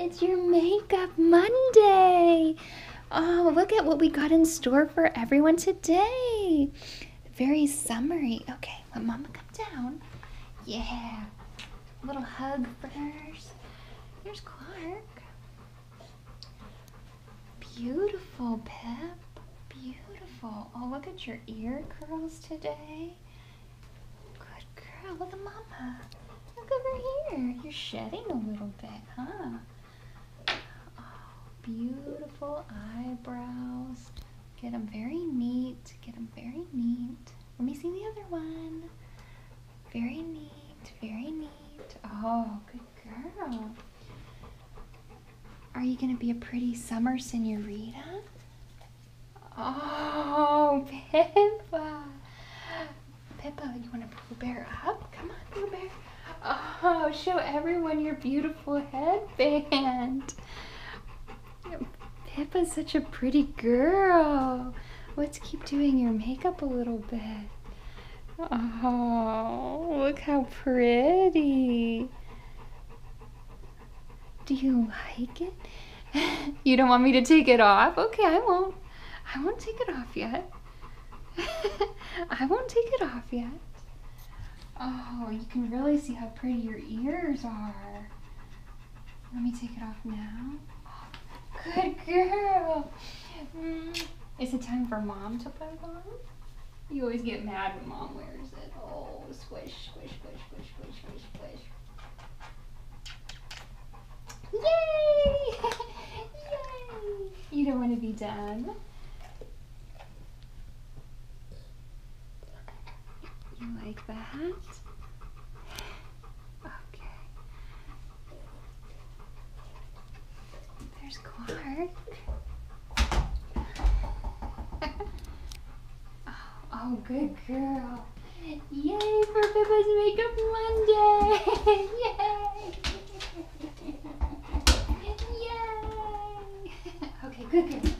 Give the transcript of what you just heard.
it's your Makeup Monday. Oh, look at what we got in store for everyone today. Very summery. Okay, let Mama come down. Yeah. A little hug first. There's Clark. Beautiful, Pip. Beautiful. Oh, look at your ear curls today. Good girl. Look at Mama. Look over here. You're shedding a little bit, huh? Beautiful eyebrows. Get them very neat. Get them very neat. Let me see the other one. Very neat. Very neat. Oh, good girl. Are you going to be a pretty summer senorita? Oh, Pippa. Pippa, you want to pull Bear up? Come on, Pooh Bear. Oh, show everyone your beautiful headband. Pippa's such a pretty girl. Let's keep doing your makeup a little bit. Oh, look how pretty. Do you like it? you don't want me to take it off? Okay, I won't. I won't take it off yet. I won't take it off yet. Oh, you can really see how pretty your ears are. Let me take it off now. Good girl. Mm. Is it time for mom to put it on? You always get mad when mom wears it. Oh, squish, squish, squish, squish, squish, squish, squish. Yay! Yay! You don't want to be done. You like that? There's oh, oh, good girl. Yay for Pippa's Makeup Monday! Yay! Yay! Okay, good, good.